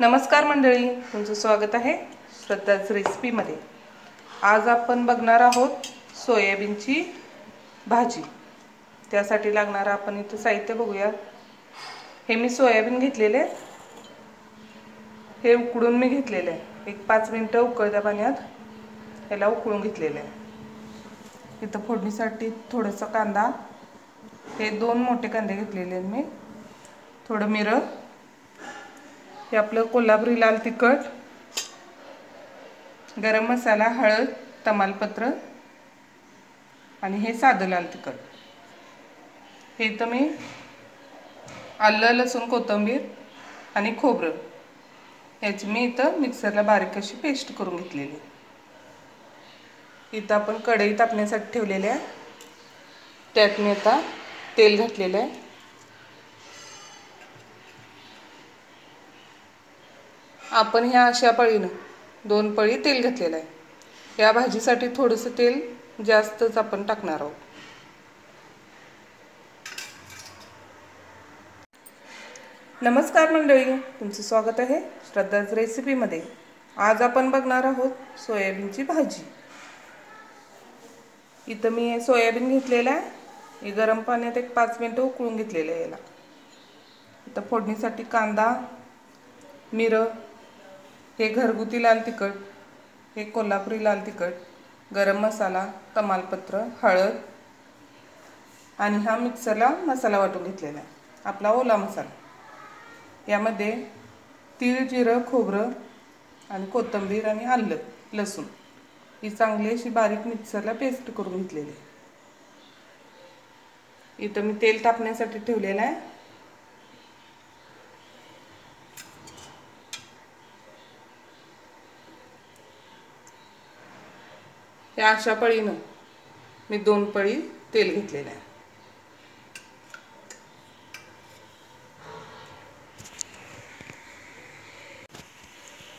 नमस्कार मंडळी तुमचं स्वागत आहे श्रद्धाच रेसिपीमध्ये. आज आपण बघणार आहोत सोयाबीनची भाजी. त्यासाठी लागणारं आपण इथं साहित्य बघूया. हे मी सोयाबीन घेतलेले. हे उकडून मी घेतलेले. आहे एक पाच मिनटं उकळत्या पाण्यात ह्याला उकळून घेतलेलं. आहे इथं फोडणीसाठी थोडंसं कांदा हे दोन मोठे कांदे घेतलेले आहेत मी. थोडं मिरं हे आपलं कोल्हापुरी लाल तिखट गरम मसाला हळद तमालपत्र आणि हे साधं लाल तिखट. हे तर मी आलं लसूण कोथिंबीर आणि खोबरं. याची मी इथं मिक्सरला बारीक अशी पेस्ट करून घेतलेली. इथं आपण कढई तापण्यासाठी ठेवलेली आहे त्यात मी आता तेल घातलेलं आहे. आपण ह्या अशा पळीनं दोन पळी तेल घेतलेलं आहे. या भाजीसाठी थोडंसं तेल जास्तच आपण टाकणार आहोत. नमस्कार मंडळी तुमचं स्वागत आहे श्रद्धाच रेसिपीमध्ये. आज आपण बघणार आहोत सोयाबीनची भाजी. इथं मी सोयाबीन घेतलेलं आहे. हे गरम पाण्यात एक पाच मिनटं उकळून घेतलेलं आहे याला. इथं फोडणीसाठी कांदा मिरं हे घरगुती लाल तिखट हे कोल्हापुरी लाल तिखट गरम मसाला तमालपत्र हळद आणि हा मिक्सरला मसाला वाटून घेतलेला आहे. आपला ओला मसाला. यामध्ये तीळ जिरं खोबरं आणि कोथिंबीर आणि आलं लसूण ही चांगली अशी बारीक मिक्सरला पेस्ट करून घेतलेली आहे. इथं मी तेल तापण्यासाठी ठेवलेलं आहे. हे अशा पळीनं मी दोन पळी तेल घेतलेलं आहे.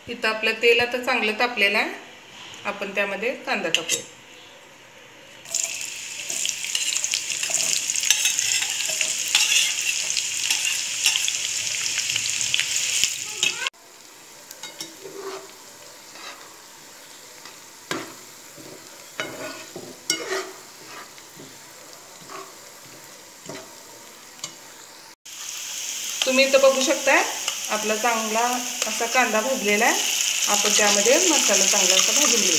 इथं आपलं तेल आता चांगलं तापलेलं आहे. आपण त्यामध्ये कांदा टाकूया. तुम्ही इथं बघू शकताय आपला चांगला असा कांदा भाजलेला आहे. आपण त्यामध्ये मसाला चांगला असा भाजून घेऊ.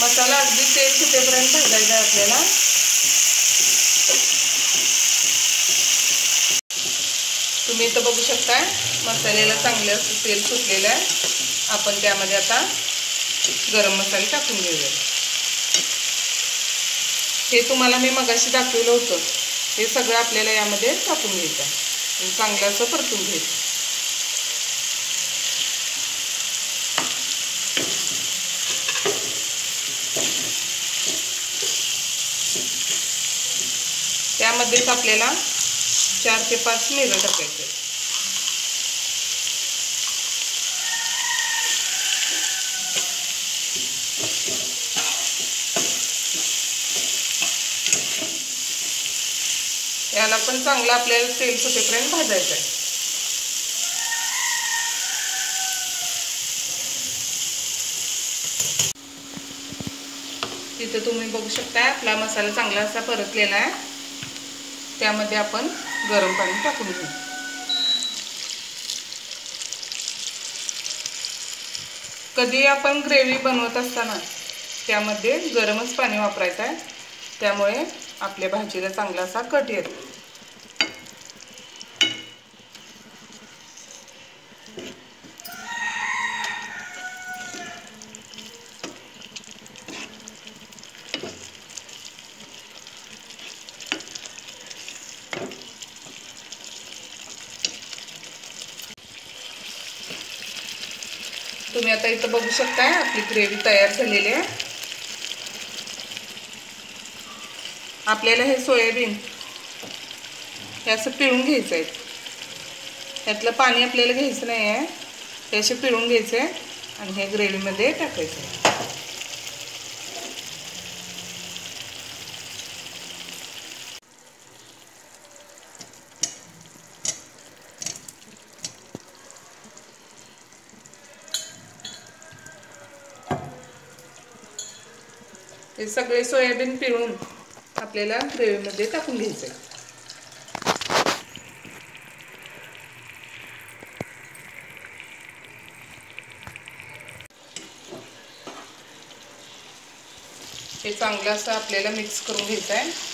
मसाला अगदी तेल सुटेपर्यंत भाजायचा आहे आपल्याला. तुम्ही इथं बघू शकताय मसाल्याला चांगलं असं तेल सुटलेलं आहे. आपण त्यामध्ये आता गरम मसाले टाकून घेऊया. हे तुम्हाला मी मगाशी दाखवलं होतं. हे सगळं आपल्याला यामध्ये टाकून घ्यायचं आहे. आणि चांगलं असं परतून घ्यायचं त्यामध्येच आपल्याला चार ते पाच मिरं टाकायचे याला पण चांगलं आपल्याला तेल सुटेपर्यंत भाजायचं आहे. तिथं तुम्ही बघू शकताय आपला मसाला चांगला असा परतलेला आहे. त्यामध्ये आपण गरम पाणी टाकून घेऊ. कधी आपण ग्रेव्ही बनवत असताना त्यामध्ये गरमच पाणी वापरायचं आहे. त्यामुळे आपल्या भाजीला चांगला असा कट येतो. तुम्ही आता इथं बघू शकताय आपली ग्रेव्ही तयार झालेली आहे. आपल्याला हे सोयाबीन हे असं पिळून घ्यायचं आहे. यातलं पाणी आपल्याला घ्यायचं नाही आहे हे असे पिळून घ्यायचं आहे आणि हे ग्रेव्हीमध्ये टाकायचं आहे. हे सगळे सोयाबीन पिळून आपल्याला ग्रेव्हीमध्ये टाकून घ्यायचं आहे हे चांगलं असं आपल्याला मिक्स करून घ्यायचं आहे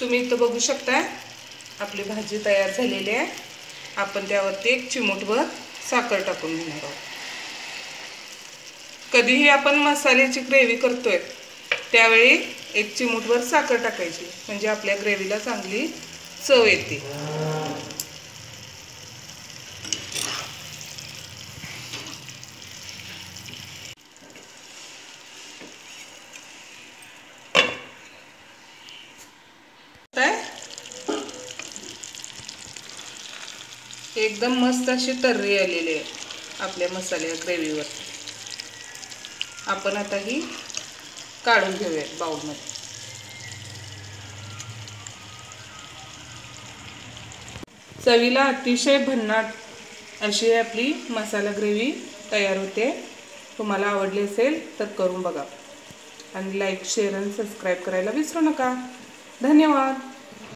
तुम्ही इथं बघू शकता आपली भाजी तयार झालेली आहे. आपण त्यावरती एक चिमूटभर साखर टाकून घेणार आहोत. कधीही आपण मसाल्याची ग्रेव्ही करतोय त्यावेळी एक चिमूटभर साखर टाकायची. म्हणजे आपल्या ग्रेव्हीला चांगली चव येते. एकदम मस्त अशी तर्री आलेली आहे आपल्या मसाल्या ग्रेव्हीवर. आपण आता ही काढून घेऊया बाऊलमध्ये चवीला अतिशय भन्नाट अशी आपली मसाला ग्रेव्ही तयार होते. तुम्हाला आवडली असेल तर करून बघा. आणि लाईक शेअर आणि सबस्क्राईब करायला विसरू नका. धन्यवाद.